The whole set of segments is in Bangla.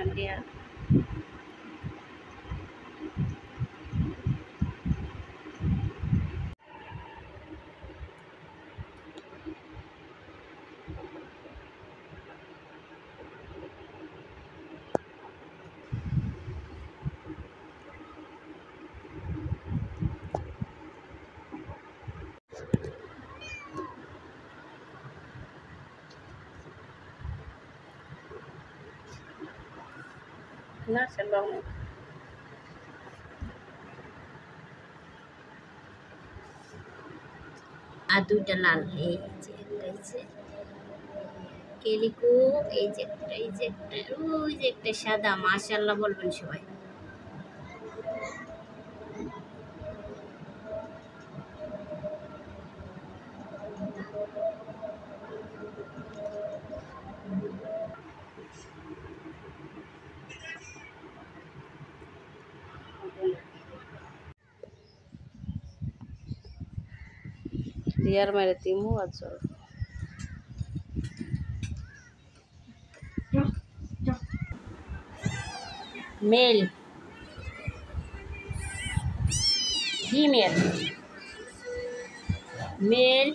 Andrea. না সেটাও নেই আর দুইটা লাল, এই যে একটা, এই যে কেলিকো, এই যে একটা, এই যে একটা, ওই যে একটা সাদা মাশাল্লাহ বলবেন সবাই। রিয়ার মেরে তিমু আর চল মেল ফিমেল মেল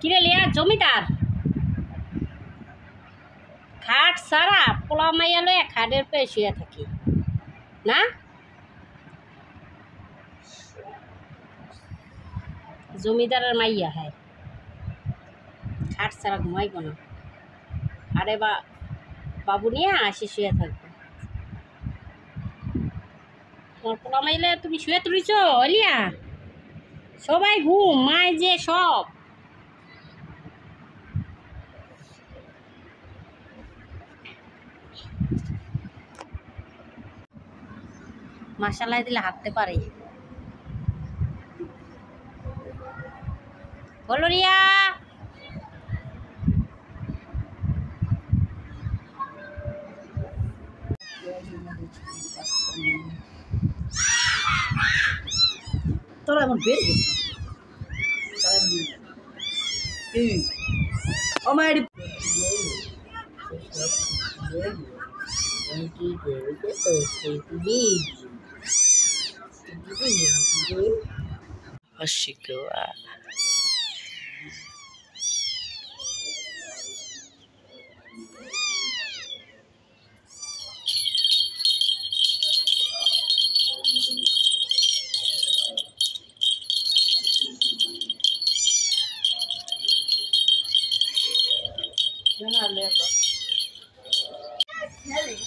কিরে লিয়া জমিদার সারা পোলা মাইয়া লয়ে খাটের পে শুয়ে থাকি। না? জমিদারের মাইয়া হ্যাঁ। খাট সারা ঘুমাইব না। আরে বা, বাবু নিয়ে আসি শুয়ে থাকব। তোমার পোলা মাইলে তুমি শুয়ে তুলিছ, অলিয়া? সবাই ঘুম মায় যে সব। মাসালাই দিলে হাঁটতে পারে। বলো রিয়া। তোরা এমন বের ও মায়ের Thank you, very good. Thank you, baby. Thank you, she go at? Yo no leo. Nelly.